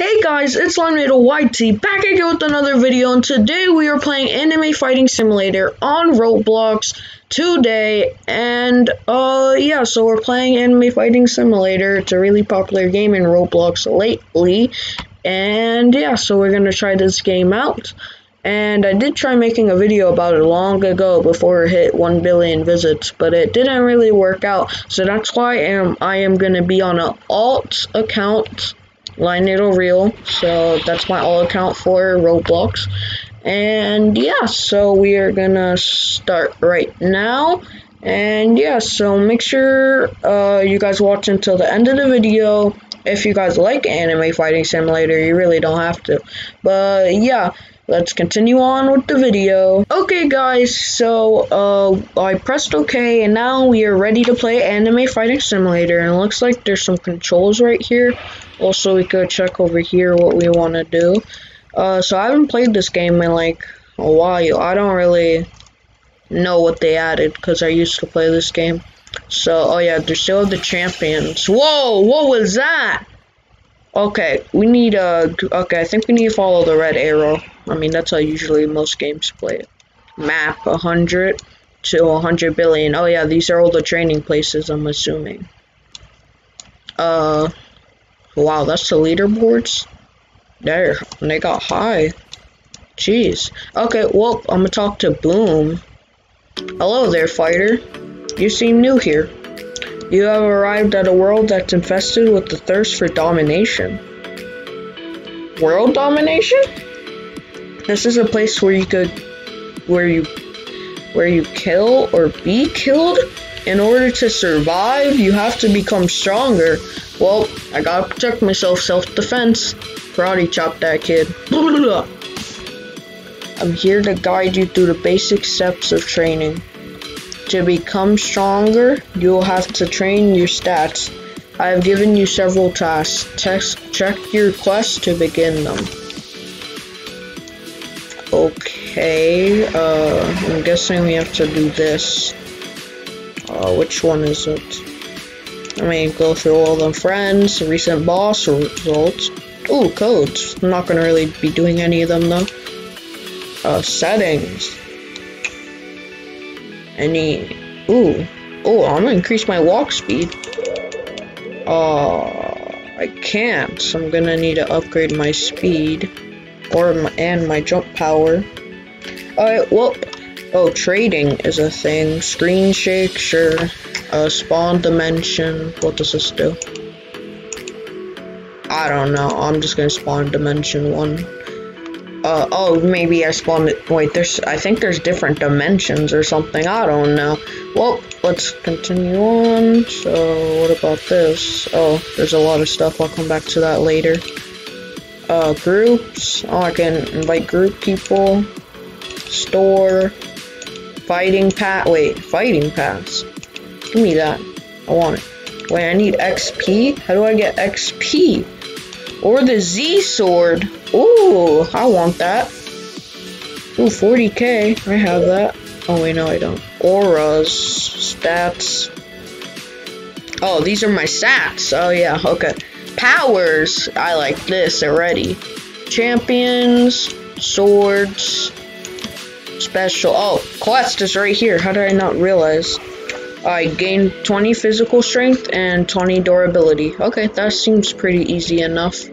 Hey guys, it's LimeNadoYT back again with another video and today we are playing Anime Fighting Simulator on Roblox today and uh yeah so we're playing Anime Fighting Simulator. It's a really popular game in Roblox lately and yeah so we're gonna try this game out and I did try making a video about it long ago before it hit 1 billion visits but it didn't really work out so that's why I am, I am gonna be on an alt account Laminator Reel. So that's my all account for Roblox. And yeah, so we are gonna start right now. And yeah, so make sure uh, you guys watch until the end of the video. If you guys like Anime Fighting Simulator, you really don't have to. But yeah, let's continue on with the video. Okay guys, so uh, I pressed OK and now we are ready to play Anime Fighting Simulator and it looks like there's some controls right here. Also we could check over here what we want to do. Uh, so I haven't played this game in like a while. I don't really know what they added because I used to play this game. So, oh yeah, there's still the champions. Whoa, what was that? Okay, we need a. Uh, okay, I think we need to follow the red arrow. I mean, that's how usually most games play it. Map 100 to 100 billion. Oh yeah, these are all the training places, I'm assuming. Uh, wow, that's the leaderboards? There, they got high. Jeez. Okay, well, I'm gonna talk to Boom. Hello there, fighter. You seem new here. You have arrived at a world that's infested with the thirst for domination. World domination? This is a place where you could where you where you kill or be killed. In order to survive, you have to become stronger. Well, I gotta protect myself, self-defense. Karate chop that kid. I'm here to guide you through the basic steps of training. To become stronger, you'll have to train your stats. I have given you several tasks. Check, check your quest to begin them. Okay, uh, I'm guessing we have to do this. Uh, which one is it? I mean, go through all the friends, recent boss results. Ooh, codes. I'm not gonna really be doing any of them though. Uh, settings. Any... Ooh. Oh, I'm gonna increase my walk speed. Uh, I can't. So I'm gonna need to upgrade my speed. Or my, and my jump power. Alright, well... Oh, trading is a thing. Screen shake, sure. Uh, spawn dimension. What does this do? I don't know. I'm just gonna spawn dimension one. Uh, oh, maybe I spawned it. Wait, there's, I think there's different dimensions or something. I don't know. Well, let's continue on. So, what about this? Oh, there's a lot of stuff. I'll come back to that later. Uh, groups. Oh, I can invite group people. Store. Fighting pass. Wait, fighting pass. Give me that. I want it. Wait, I need XP? How do I get XP? Or the Z sword. Ooh, I want that. Ooh, 40k. I have that. Oh, wait, no, I don't. Auras. Stats. Oh, these are my stats. Oh, yeah, okay. Powers. I like this already. Champions. Swords. Special. Oh, quest is right here. How did I not realize? I gained 20 physical strength and 20 durability. Okay, that seems pretty easy enough.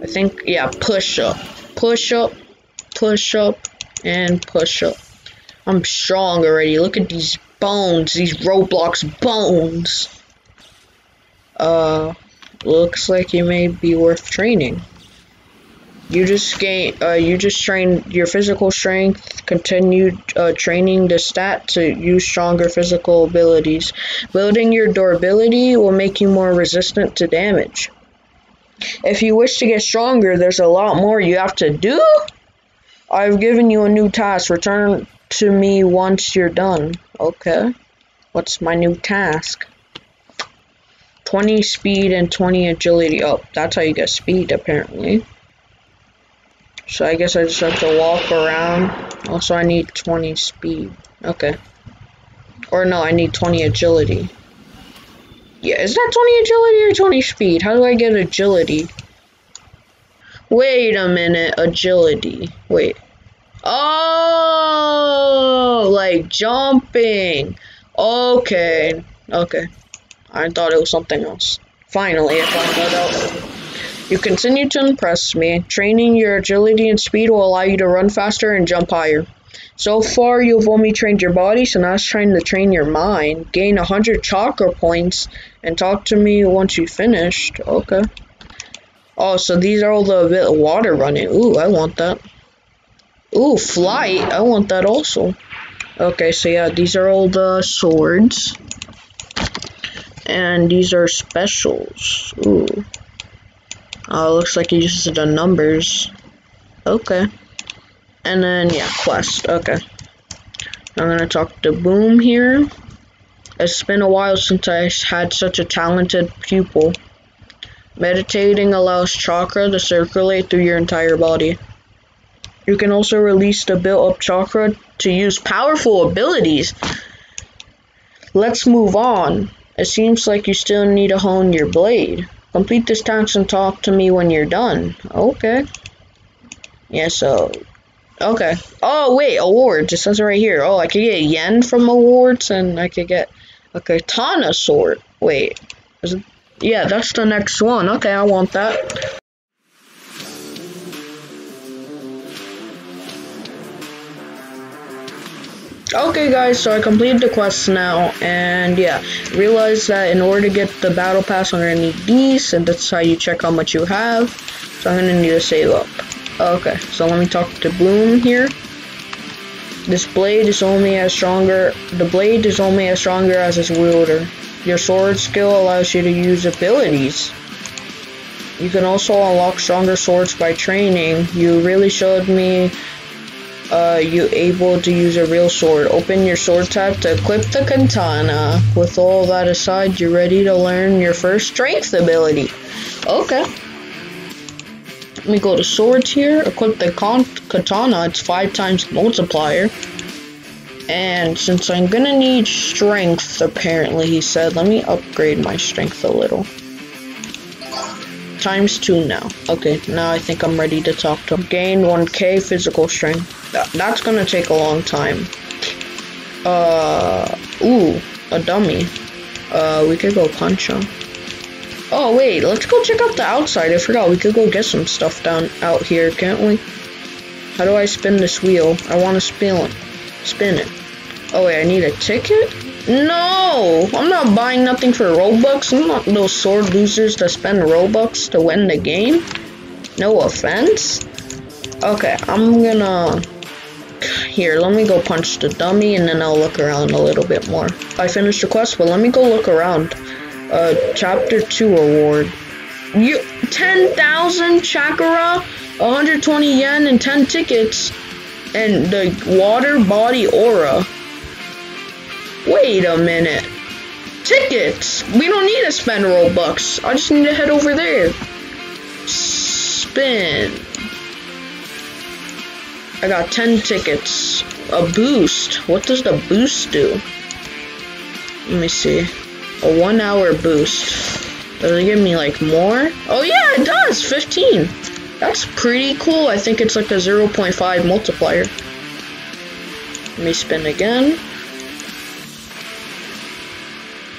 I think, yeah, push up. Push up, push up, and push up. I'm strong already. Look at these bones, these Roblox bones. Uh, looks like you may be worth training. You just gain, uh, you just train your physical strength, continued uh, training the stat to use stronger physical abilities. Building your durability will make you more resistant to damage. If you wish to get stronger, there's a lot more you have to do. I've given you a new task. Return to me once you're done. Okay. What's my new task? 20 speed and 20 agility. Oh, that's how you get speed, apparently. So I guess I just have to walk around. Also, I need 20 speed. Okay. Or no, I need 20 agility. Yeah, is that 20 agility or 20 speed? How do I get agility? Wait a minute, agility. Wait. Oh, like jumping. Okay, okay. I thought it was something else. Finally, I found that out. You continue to impress me. Training your agility and speed will allow you to run faster and jump higher. So far, you've only trained your body, so now it's trying to train your mind. Gain 100 chakra points and talk to me once you finished. Okay. Oh, so these are all the water running. Ooh, I want that. Ooh, flight. I want that also. Okay, so yeah, these are all the swords. And these are specials. Ooh. Oh, looks like he uses the numbers. Okay. And then, yeah, quest. Okay. I'm gonna talk to Boom here. It's been a while since I had such a talented pupil. Meditating allows chakra to circulate through your entire body. You can also release the built up chakra to use powerful abilities. Let's move on. It seems like you still need to hone your blade. Complete this task and talk to me when you're done. Okay. Yeah, so. Okay. Oh, wait, awards. It says right here. Oh, I could get yen from awards and I could get a katana sword. Wait. It, yeah, that's the next one. Okay, I want that. Okay guys, so I completed the quest now, and yeah, realized that in order to get the battle pass, I'm gonna need these, and that's how you check how much you have. So I'm gonna need to save up. Okay, so let me talk to Bloom here. This blade is only as stronger, the blade is only as stronger as its wielder. Your sword skill allows you to use abilities. You can also unlock stronger swords by training. You really showed me uh, you able to use a real sword. Open your sword tab to equip the katana. With all that aside, you're ready to learn your first strength ability. Okay. Let me go to swords here. Equip the katana. It's five times multiplier. And since I'm gonna need strength, apparently he said, let me upgrade my strength a little. Times two now. Okay, now I think I'm ready to talk to him. Gain 1k physical strength. That's gonna take a long time. Uh, ooh, a dummy. Uh, we could go punch him. Oh wait, let's go check out the outside. I forgot we could go get some stuff down out here, can't we? How do I spin this wheel? I want to spin it. Spin it. Oh wait, I need a ticket? No! I'm not buying nothing for Robux. I'm not those sword losers that spend Robux to win the game. No offense. Okay, I'm gonna here, let me go punch the dummy and then I'll look around a little bit more. I finished the quest, but let me go look around. Uh, chapter 2 award. You 10,000 chakra, 120 yen, and 10 tickets, and the water body aura. Wait a minute. Tickets! We don't need to spend Robux. I just need to head over there. Spin. I got 10 tickets. A boost. What does the boost do? Let me see. A one hour boost. Does it give me like more? Oh yeah, it does! 15! That's pretty cool. I think it's like a 0.5 multiplier. Let me spin again.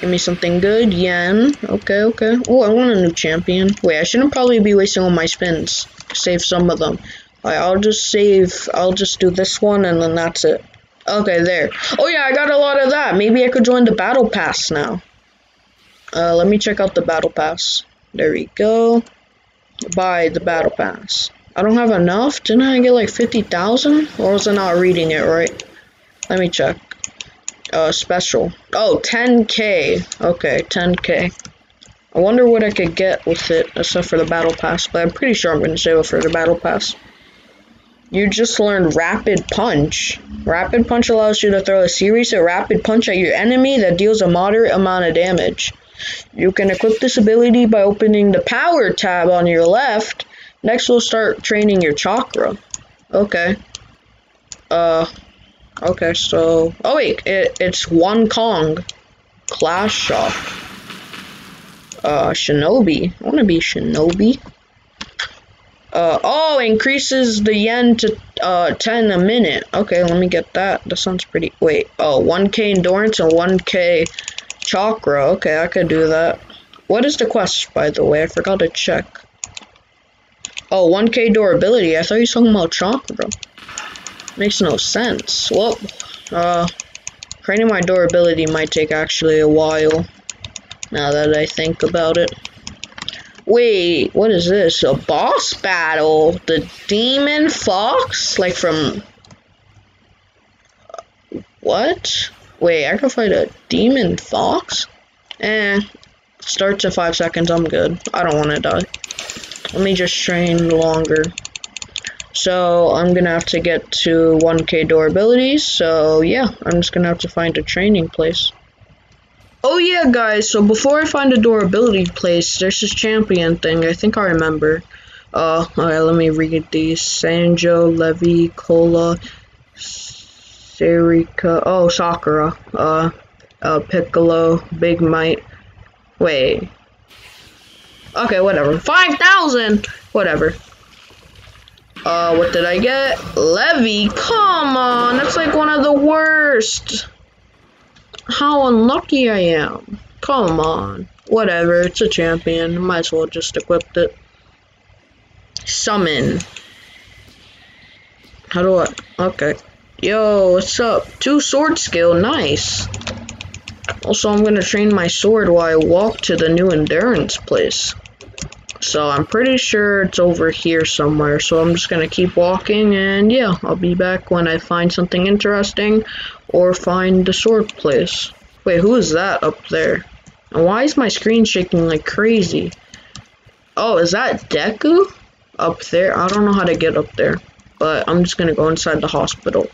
Give me something good. Yen. Okay, okay. Oh, I want a new champion. Wait, I shouldn't probably be wasting all my spins. Save some of them. I'll just save, I'll just do this one and then that's it. Okay, there. Oh yeah, I got a lot of that. Maybe I could join the battle pass now. Uh, let me check out the battle pass. There we go. Buy the battle pass. I don't have enough. Didn't I get like 50,000? Or was I not reading it right? Let me check. Uh, special. Oh, 10k. Okay, 10k. I wonder what I could get with it, except for the battle pass, but I'm pretty sure I'm going to save it for the battle pass. You just learned Rapid Punch. Rapid Punch allows you to throw a series of rapid punch at your enemy that deals a moderate amount of damage. You can equip this ability by opening the Power tab on your left. Next, we'll start training your chakra. Okay. Uh, okay, so... Oh, wait, it, it's Wukong. Class Shop. Uh, Shinobi. I want to be Shinobi. Uh, oh, increases the yen to uh, 10 a minute. Okay, let me get that. That sounds pretty... Wait, oh, 1k endurance and 1k chakra. Okay, I could do that. What is the quest, by the way? I forgot to check. Oh, 1k durability. I thought you were talking about chakra. Makes no sense. Well, uh, training my durability might take actually a while. Now that I think about it. Wait, what is this? A boss battle? The Demon Fox? Like from... What? Wait, I can fight a Demon Fox? Eh, starts in five seconds, I'm good. I don't want to die. Let me just train longer. So, I'm gonna have to get to 1k durability, so yeah, I'm just gonna have to find a training place. Oh yeah, guys, so before I find a durability place, there's this champion thing, I think I remember. Uh, alright, let me read these. Sanjo, Levi, Cola, Sarika, oh, Sakura, uh, uh, Piccolo, Big Might, wait. Okay, whatever. 5,000! Whatever. Uh, what did I get? Levi, come on, that's like one of the worst how unlucky I am. Come on. Whatever, it's a champion. Might as well just equip it. Summon. How do I? Okay. Yo, what's up? Two sword skill, nice. Also, I'm gonna train my sword while I walk to the new endurance place. So I'm pretty sure it's over here somewhere. So I'm just gonna keep walking and yeah, I'll be back when I find something interesting or find the sword place. Wait, who is that up there? And why is my screen shaking like crazy? Oh, is that Deku? Up there? I don't know how to get up there. But I'm just gonna go inside the hospital.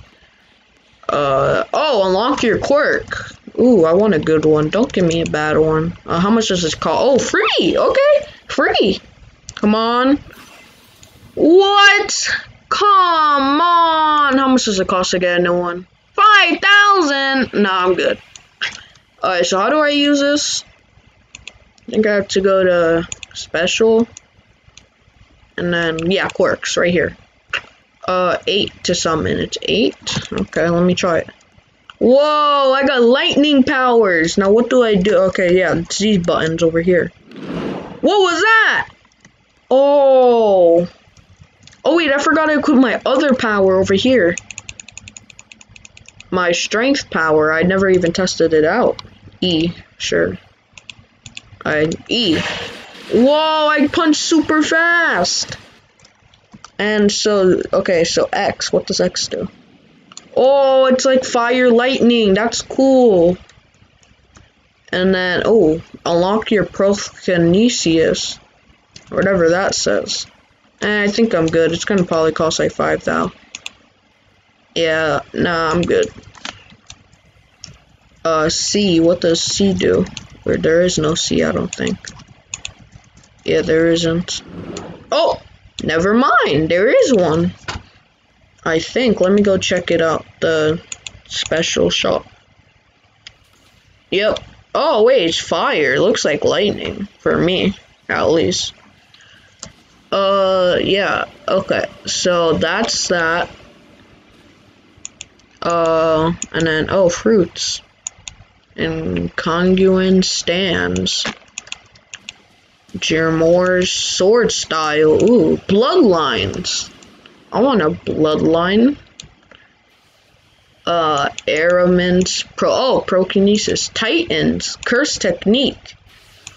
Uh, oh, unlock your quirk. Ooh, I want a good one. Don't give me a bad one. Uh, how much does this cost? Oh, free! Okay, free! Come on. What? Come on! How much does it cost to get a new one? 5,000! Nah, I'm good. Alright, so how do I use this? I think I have to go to special. And then, yeah, quirks, right here. Uh, 8 to summon. It's 8? Okay, let me try it. Whoa, I got lightning powers. Now, what do I do? Okay, yeah, it's these buttons over here. What was that? Oh. Oh, wait, I forgot to equip my other power over here my strength power. I never even tested it out. E, sure. I E. Whoa, I punch super fast. And so, okay, so X, what does X do? Oh, it's like fire lightning. That's cool. And then, oh, unlock your Prokinesis. Whatever that says. And I think I'm good. It's gonna probably cost like 5,000. Yeah, nah, I'm good. Uh, C, what does C do? Where there is no C, I don't think. Yeah, there isn't. Oh, never mind, there is one. I think, let me go check it out, the special shop. Yep. Oh, wait, it's fire. It looks like lightning, for me, at least. Uh, yeah, okay, so that's that. Uh, and then, oh, fruits. And Congruent stands. Jermore's sword style. Ooh, bloodlines. I want a bloodline. Uh, Aramint's pro. Oh, Prokinesis. Titans. Curse technique.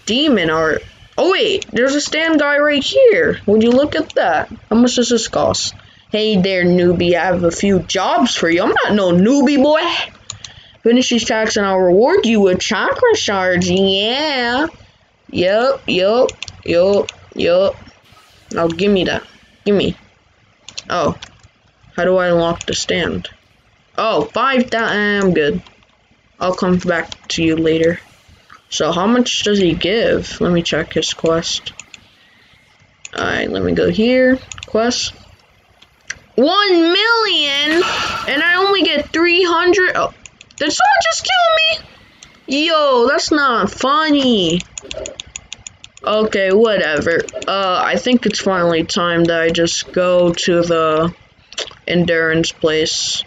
Demon art. Oh wait, there's a stand guy right here. Would you look at that? How much does this cost? Hey there, newbie. I have a few jobs for you. I'm not no newbie, boy. Finish these tasks and I'll reward you with chakra shards. Yeah. Yup, yup, yup, yup. Now give me that. Give me. Oh. How do I unlock the stand? Oh, five I'm good. I'll come back to you later. So how much does he give? Let me check his quest. Alright, let me go here. Quest. One million, and I only get 300. Oh, did someone just kill me? Yo, that's not funny. Okay, whatever. Uh, I think it's finally time that I just go to the endurance place.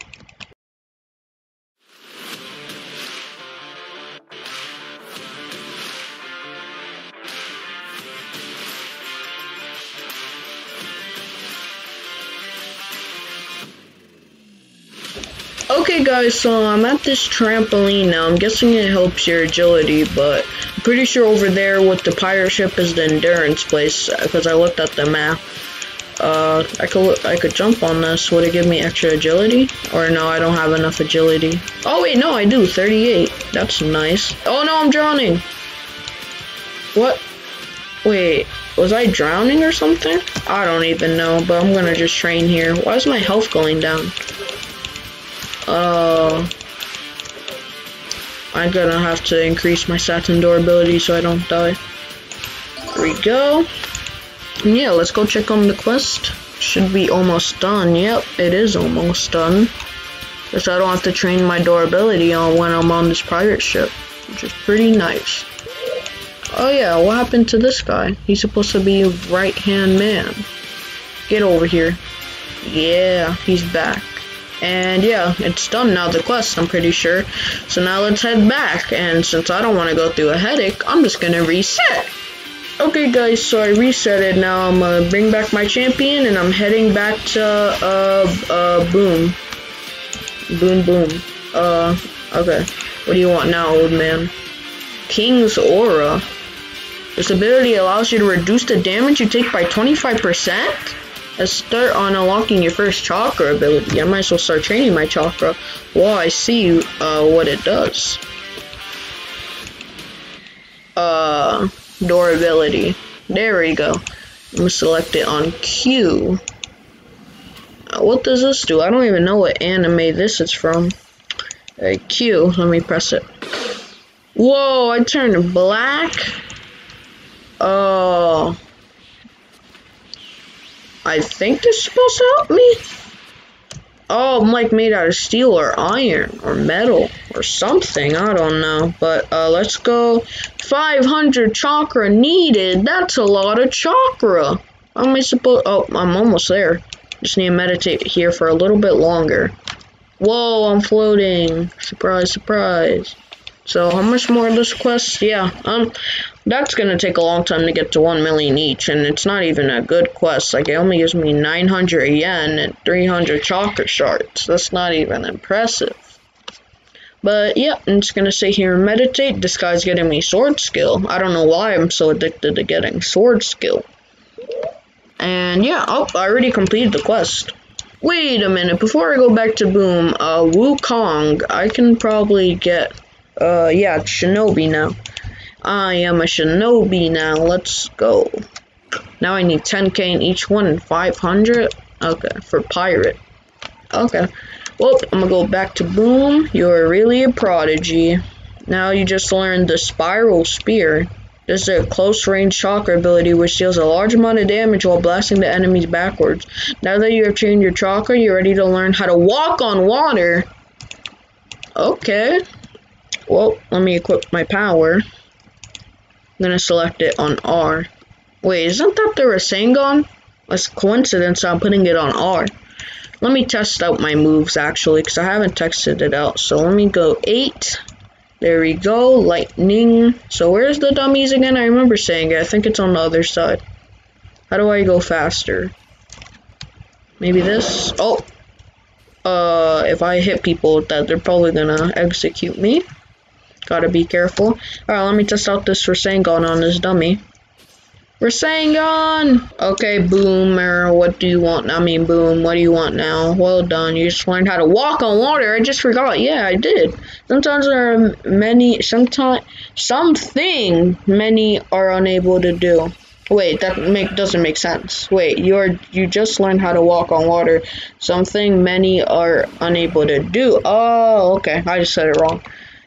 Okay guys, so I'm at this trampoline now. I'm guessing it helps your agility, but I'm pretty sure over there with the pirate ship is the endurance place, because I looked at the map. Uh, I could I could jump on this. Would it give me extra agility? Or no, I don't have enough agility. Oh wait, no, I do. 38. That's nice. Oh no, I'm drowning. What? Wait, was I drowning or something? I don't even know, but I'm gonna just train here. Why is my health going down? Uh, I'm gonna have to increase my Satin durability so I don't die. There we go. Yeah, let's go check on the quest. Should be almost done. Yep, it is almost done. Guess I don't have to train my durability on when I'm on this pirate ship, which is pretty nice. Oh yeah, what happened to this guy? He's supposed to be right-hand man. Get over here. Yeah, he's back. And yeah, it's done now, the quest, I'm pretty sure. So now let's head back. And since I don't want to go through a headache, I'm just going to reset. Okay guys, so I reset it. Now I'm going to bring back my champion and I'm heading back to, uh, uh, Boom. Boom, boom. Uh, okay. What do you want now, old man? King's Aura. This ability allows you to reduce the damage you take by 25%? Start on unlocking your first chakra ability. I might as well start training my chakra while I see uh, what it does. Uh, durability. There we go. I'm gonna select it on Q. Uh, what does this do? I don't even know what anime this is from. Uh, Q. Let me press it. Whoa! I turned black. Oh. I think this is supposed to help me. Oh, I'm like made out of steel or iron or metal or something. I don't know. But uh, let's go. 500 chakra needed. That's a lot of chakra. How am I supposed? Oh, I'm almost there. Just need to meditate here for a little bit longer. Whoa, I'm floating. Surprise, surprise. So how much more of this quest? Yeah, um, that's gonna take a long time to get to 1 million each, and it's not even a good quest. Like, it only gives me 900 yen and 300 chakra shards. That's not even impressive. But, yeah, I'm just gonna sit here and meditate. This guy's getting me sword skill. I don't know why I'm so addicted to getting sword skill. And, yeah, oh, I already completed the quest. Wait a minute, before I go back to Boom, uh, Wukong, I can probably get uh, yeah, shinobi now. I am a shinobi now. Let's go. Now I need 10k in each one and 500. Okay, for pirate. Okay. Well, I'm gonna go back to Boom. You're really a prodigy. Now you just learned the Spiral Spear. This is a close range chakra ability which deals a large amount of damage while blasting the enemies backwards. Now that you have trained your chakra, you're ready to learn how to walk on water. Okay. Well, let me equip my power. I'm gonna select it on R. Wait, isn't that the Rasengan? That's coincidence I'm putting it on R. Let me test out my moves actually, because I haven't tested it out. So let me go 8. There we go, lightning. So where's the dummies again? I remember saying it. I think it's on the other side. How do I go faster? Maybe this? Oh! Uh, if I hit people with that, they're probably gonna execute me. Gotta be careful. Alright, let me test out this Rasengan on this dummy. Rasengan! Okay, Boomer, what do you want? I mean, Boom, what do you want now? Well done, you just learned how to walk on water. I just forgot. Yeah, I did. Sometimes there are many, sometimes, something many are unable to do. Wait, that make doesn't make sense. Wait, you're you just learned how to walk on water. Something many are unable to do. Oh, okay. I just said it wrong.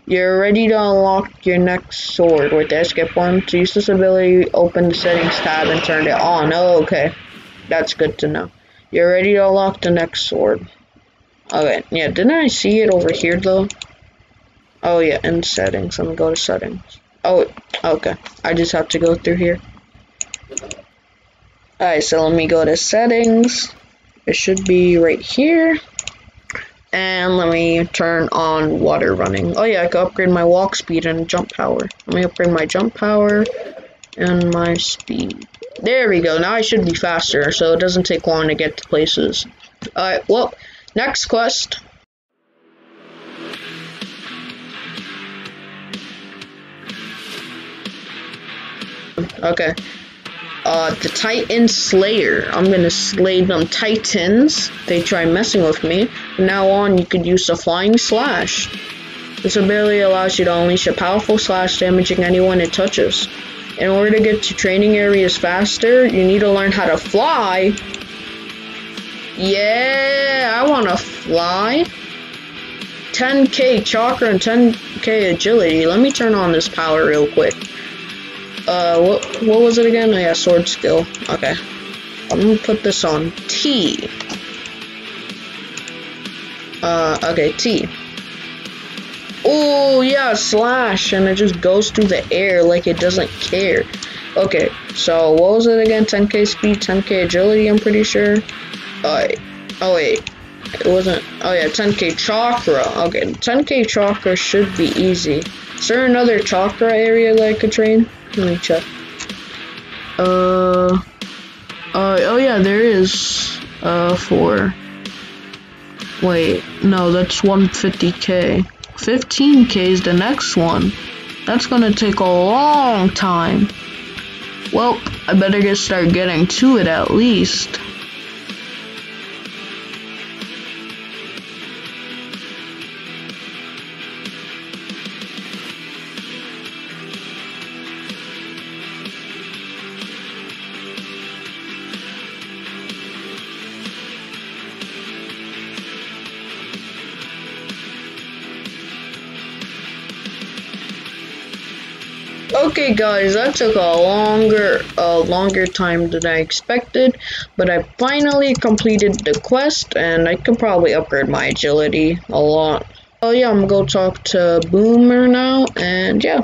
You're ready to unlock your next sword with the escape one. To use this ability, open the settings tab and turn it on. Oh, okay. That's good to know. You're ready to unlock the next sword. Okay, yeah, didn't I see it over here though? Oh yeah, in settings. Let me go to settings. Oh, okay. I just have to go through here. Alright, so let me go to settings. It should be right here. And let me turn on water running. Oh yeah, I can upgrade my walk speed and jump power. Let me upgrade my jump power and my speed. There we go. Now I should be faster, so it doesn't take long to get to places. Alright, well, next quest. Okay. Uh, the Titan Slayer. I'm gonna slay them Titans. They try messing with me. From now on, you could use the Flying Slash. This ability allows you to unleash a powerful slash damaging anyone it touches. In order to get to training areas faster, you need to learn how to fly. Yeah, I want to fly. 10k chakra and 10k agility. Let me turn on this power real quick. Uh, what, what was it again? Oh yeah, sword skill. Okay. I'm gonna put this on T. Uh, okay, T. Oh, yeah, slash, and it just goes through the air like it doesn't care. Okay, so what was it again? 10k speed, 10k agility, I'm pretty sure. Uh, oh, wait. It wasn't. Oh, yeah, 10k chakra. Okay, 10k chakra should be easy. Is there another chakra area that I could train? Let me check. Uh, uh, oh yeah, there is, uh, four. Wait, no, that's 150k. 15k is the next one. That's gonna take a long time. Well, I better get start getting to it at least. Okay guys, that took a longer, a longer time than I expected, but I finally completed the quest and I can probably upgrade my agility a lot. Oh yeah, I'm gonna go talk to Boomer now and yeah.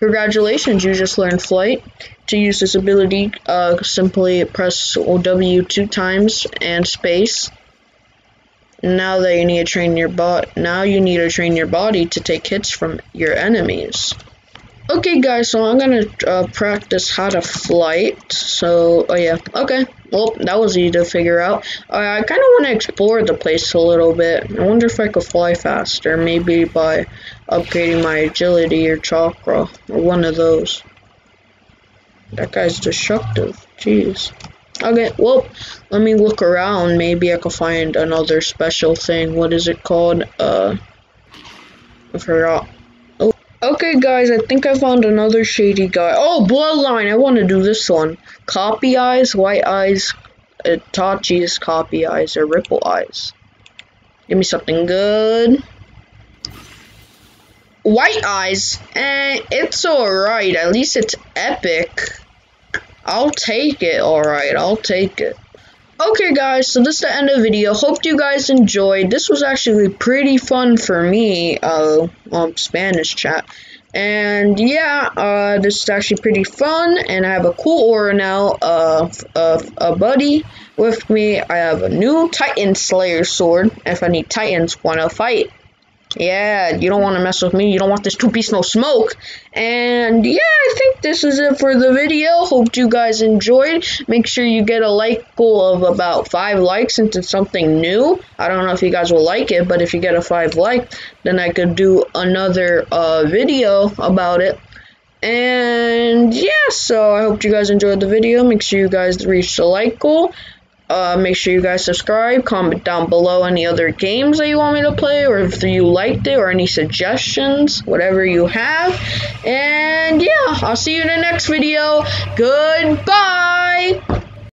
Congratulations, you just learned flight. To use this ability, uh, simply press W two times and space. Now that you need to train your bot, now you need to train your body to take hits from your enemies. Okay guys, so I'm gonna uh, practice how to flight. So, oh yeah, okay. Well, that was easy to figure out. Uh, I kind of want to explore the place a little bit. I wonder if I could fly faster, maybe by upgrading my agility or chakra, or one of those. That guy's destructive, jeez. Okay, well, let me look around. Maybe I could find another special thing. What is it called? Uh, I forgot. Okay, guys, I think I found another shady guy. Oh, Bloodline! I want to do this one. Copy eyes, white eyes, Itachi's copy eyes, or ripple eyes. Give me something good. White eyes, eh, it's alright. At least it's epic. I'll take it, alright. I'll take it. Okay guys, so this is the end of the video. Hope you guys enjoyed. This was actually pretty fun for me, uh, on Spanish chat. And yeah, uh, this is actually pretty fun, and I have a cool aura now of, of a buddy with me. I have a new Titan Slayer sword, if any Titans want to fight. Yeah, you don't want to mess with me. You don't want this two-piece no smoke. And yeah, I think this is it for the video. Hope you guys enjoyed. Make sure you get a like goal of about five likes since it's something new. I don't know if you guys will like it, but if you get a five like, then I could do another uh, video about it. And yeah, so I hope you guys enjoyed the video. Make sure you guys reach the like goal. Uh, make sure you guys subscribe, comment down below any other games that you want me to play, or if you liked it, or any suggestions, whatever you have. And yeah, I'll see you in the next video. Goodbye!